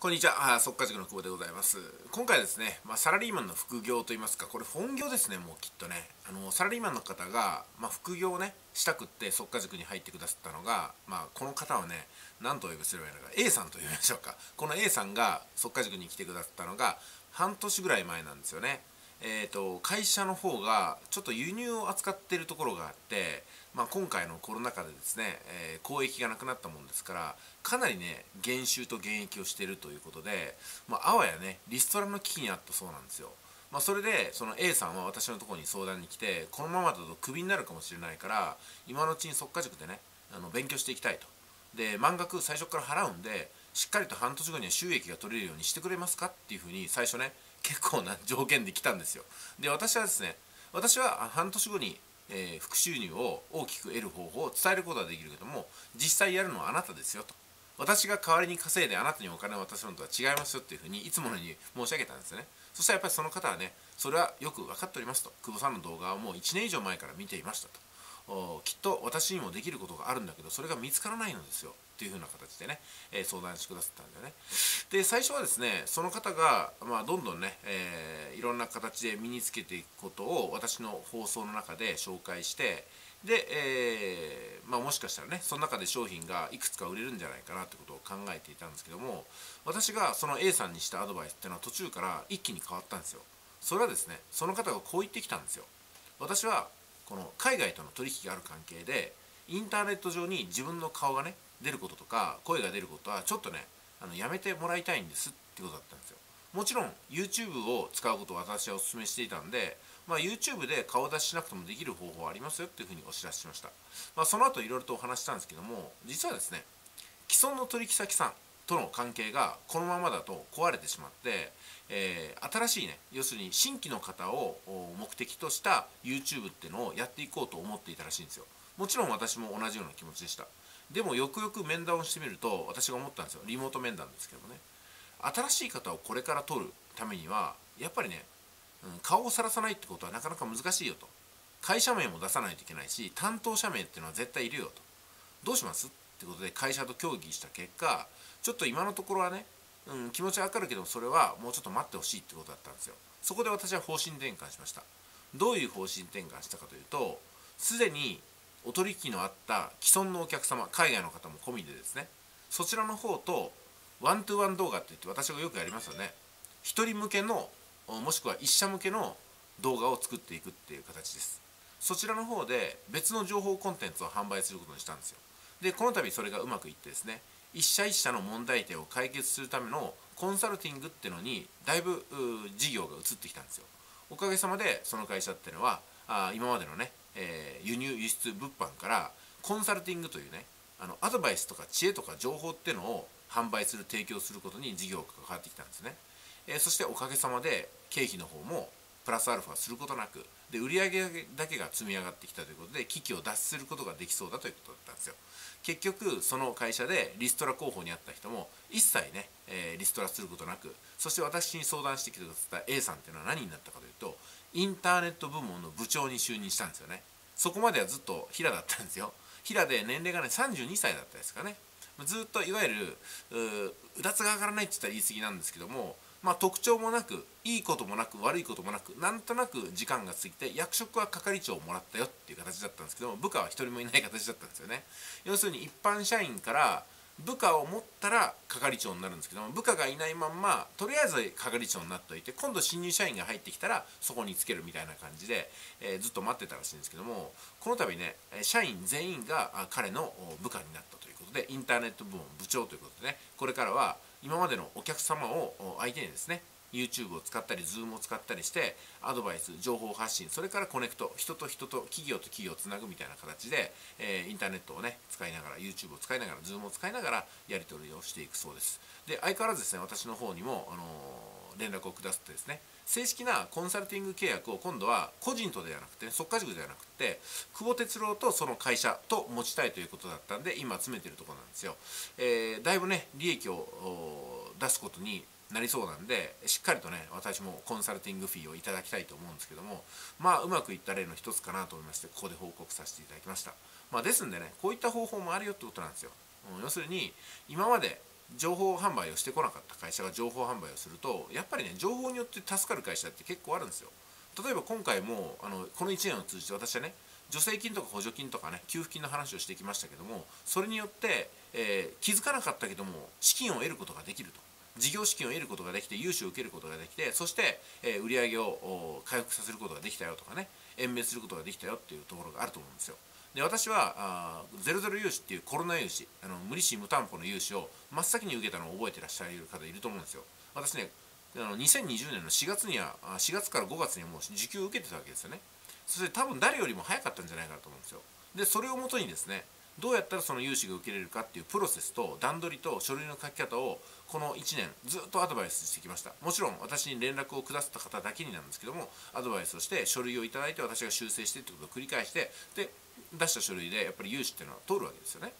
こんにちは、速稼塾の久保でございます。今回はですね、まあ、サラリーマンの副業といいますか、これ本業ですね、もうきっとね。あのサラリーマンの方が、まあ、副業をね、したくって速稼塾に入ってくださったのが、まあ、この方はね、何とお呼びすればいいのか、A さんと呼びましょうか。この A さんが速稼塾に来てくださったのが、半年ぐらい前なんですよね。えーと、会社の方がちょっと輸入を扱ってるところがあって、まあ、今回のコロナ禍でですね、えー、交易がなくなったもんですからかなりね減収と減益をしているということで、まあ、あわやねリストラの危機にあったそうなんですよ。まあ、それでその A さんは私のところに相談に来てこのままだとクビになるかもしれないから今のうちに速稼塾でねあの勉強していきたいとで満額最初から払うんでしっかりと半年後には収益が取れるようにしてくれますかっていうふうに最初ね結構な条件で来たんですよで私はですね私は半年後に、えー、副収入を大きく得る方法を伝えることはできるけども実際やるのはあなたですよと。私が代わりに稼いであなたにお金を渡すのとは違いますよっていうふうにいつものように申し上げたんですね。そしたらやっぱりその方はねそれはよく分かっておりますと。久保さんの動画はもう1年以上前から見ていましたと。きっと私にもできることがあるんだけどそれが見つからないのですよ。っていう風な形でね、え、相談してくださったんだよね。で最初はですねその方が、まあ、どんどんね、えー、いろんな形で身につけていくことを私の放送の中で紹介してで、えー、まあ、もしかしたらねその中で商品がいくつか売れるんじゃないかなってことを考えていたんですけども私がその A さんにしたアドバイスっていうのは途中から一気に変わったんですよ。それはですねその方がこう言ってきたんですよ。私はこの海外との取引がある関係でインターネット上に自分の顔がね出ることとか声が出ることはちょっとねあのやめてもらいたいんですってことだったんですよ。もちろん YouTube を使うことを私はお勧めしていたんで、まあ、YouTube で顔出ししなくてもできる方法はありますよっていうふうにお知らせしました、まあ、その後いろいろとお話したんですけども実はですね既存の取引先さんとの関係がこのままだと壊れてしまって、えー、新しいね要するに新規の方を目的とした YouTube っていうのをやっていこうと思っていたらしいんですよ。もちろん私も同じような気持ちでした。でもよくよく面談をしてみると私が思ったんですよ。リモート面談ですけどもね。新しい方をこれから取るためにはやっぱりね、うん、顔をさらさないってことはなかなか難しいよと。会社名も出さないといけないし担当者名っていうのは絶対いるよと。どうします？ってことで会社と協議した結果ちょっと今のところはね、うん、気持ちは分かるけどそれはもうちょっと待ってほしいってことだったんですよ。そこで私は方針転換しました。どういう方針転換したかというとすでにお取引のあった既存のお客様海外の方も込みでですねそちらの方とワントゥワン動画って言って私がよくやりますよね。1人向けのもしくは1社向けの動画を作っていくっていう形です。そちらの方で別の情報コンテンツを販売することにしたんですよ。でこの度それがうまくいってですね一社一社の問題点を解決するためのコンサルティングってのにだいぶ事業が移ってきたんですよ。おかげさまでその会社ってのはあ今までのねえー、輸入輸出物販からコンサルティングというねあのアドバイスとか知恵とか情報っていうのを販売する提供することに事業が関わってきたんですね、えー、そしておかげさまで経費の方もプラスアルファすることなくで売上だけが積み上がってきたということで危機を脱することができそうだということだったんですよ。結局その会社でリストラ候補にあった人も一切ね、えー、リストラすることなくそして私に相談してきてくださった A さんっていうのは何になったかというとインターネット部門の部長に就任したんですよね。そこまではずっと平だったんですよ。平で年齢がね32歳だったですかね。ずっといわゆるうだつが上がらないって言ったら言い過ぎなんですけどもまあ、特徴もなくいいこともなく悪いこともなくなんとなく時間が過ぎて役職は係長をもらったよっていう形だったんですけども部下は一人もいない形だったんですよね。要するに一般社員から部下を持ったら係長になるんですけども部下がいないまんまとりあえず係長になっておいて今度新入社員が入ってきたらそこにつけるみたいな感じで、えー、ずっと待ってたらしいんですけどもこの度ね社員全員が彼の部下になったということでインターネット部門部長ということでねこれからは今までのお客様を相手にですね YouTube を使ったり Zoom を使ったりしてアドバイス情報発信それからコネクト人と人と企業と企業をつなぐみたいな形で、えー、インターネットをね使いながら YouTube を使いながら Zoom を使いながらやり取りをしていくそうです。で相変わらずですね私の方にも、あのー、連絡をくださってですね。正式なコンサルティング契約を今度は個人とではなくて速稼塾ではなくて久保哲郎とその会社と持ちたいということだったんで今詰めてるとこなんですよ、えー、だいぶね利益を出すことになりそうなんでしっかりとね私もコンサルティングフィーをいただきたいと思うんですけどもまあうまくいった例の一つかなと思いましてここで報告させていただきました、まあ、ですんでねこういった方法もあるよってことなんですよ、要するに今まで情報販売をしてこなかった会社が情報販売をするとやっぱりね情報によって助かる会社って結構あるんですよ。例えば今回もあのこの1年を通じて私はね助成金とか補助金とかね給付金の話をしてきましたけどもそれによって、えー、気づかなかったけども資金を得ることができると。事業資金を得ることができて融資を受けることができてそして、えー、売上を回復させることができたよとかね延命することができたよっていうところがあると思うんですよ。で私はあゼロゼロ融資っていうコロナ融資あの無利子無担保の融資を真っ先に受けたのを覚えてらっしゃる方いると思うんですよ。私ねあの2020年の4月には4月から5月にはもう受給を受けてたわけですよね。そして多分誰よりも早かったんじゃないかなと思うんですよ。でそれをもとにですねどうやったらその融資が受けれるかっていうプロセスと段取りと書類の書き方をこの1年ずっとアドバイスしてきました。もちろん私に連絡をくださった方だけになんですけどもアドバイスをして書類を頂いて私が修正してってことを繰り返してで出した書類でやっぱり融資っていうのは通るわけですよね。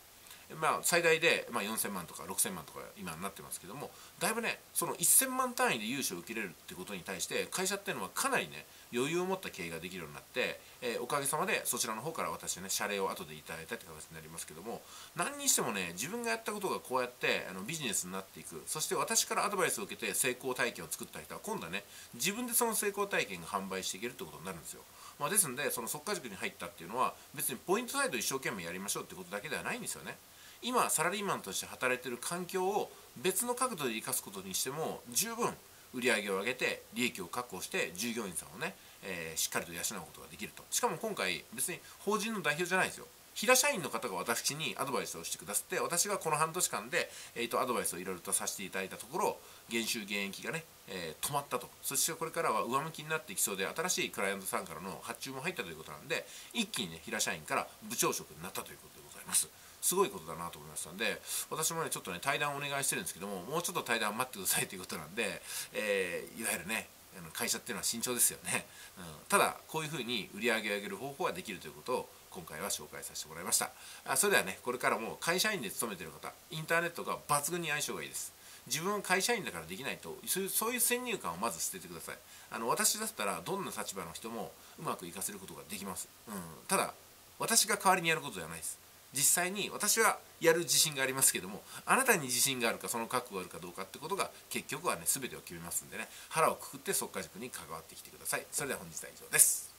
まあ、最大で、まあ、4000万とか6000万とか今になってますけどもだいぶねその1000万単位で融資を受けれるってことに対して会社っていうのはかなりね余裕を持った経営ができるようになって、えー、おかげさまでそちらの方から私ね謝礼を後でいただいたって形になりますけども何にしてもね自分がやったことがこうやってあのビジネスになっていくそして私からアドバイスを受けて成功体験を作った人は今度はね自分でその成功体験が販売していけるってことになるんですよ。まあ、ですのでその速化塾に入ったっていうのは別にポイントサイド一生懸命やりましょうってことだけではないんですよね。今サラリーマンとして働いてる環境を別の角度で生かすことにしても十分売上を上げて利益を確保して従業員さんをね、えー、しっかりと養うことができると。しかも今回別に法人の代表じゃないですよ。平社員の方が私にアドバイスをしてくださって私がこの半年間で、えーと、アドバイスをいろいろとさせていただいたところ減収減益がね、えー、止まったと。そしてこれからは上向きになっていきそうで新しいクライアントさんからの発注も入ったということなんで一気にね平社員から部長職になったということでございます。すごいことだなと思いましたんで私もねちょっとね対談をお願いしてるんですけどももうちょっと対談待ってくださいということなんで、えー、いわゆるね会社っていうのは慎重ですよね、うん、ただこういうふうに売り上げを上げる方法ができるということを今回は紹介させてもらいました。あそれではねこれからも会社員で勤めてる方インターネットが抜群に相性がいいです。自分は会社員だからできないとそういうそういう先入観をまず捨ててください。あの私だったらどんな立場の人もうまくいかせることができます、うん、ただ私が代わりにやることではないです。実際に私はやる自信がありますけどもあなたに自信があるかその覚悟があるかどうかってことが結局はね全てを決めますんでね腹をくくって速化塾に関わってきてください。それでは本日は以上です。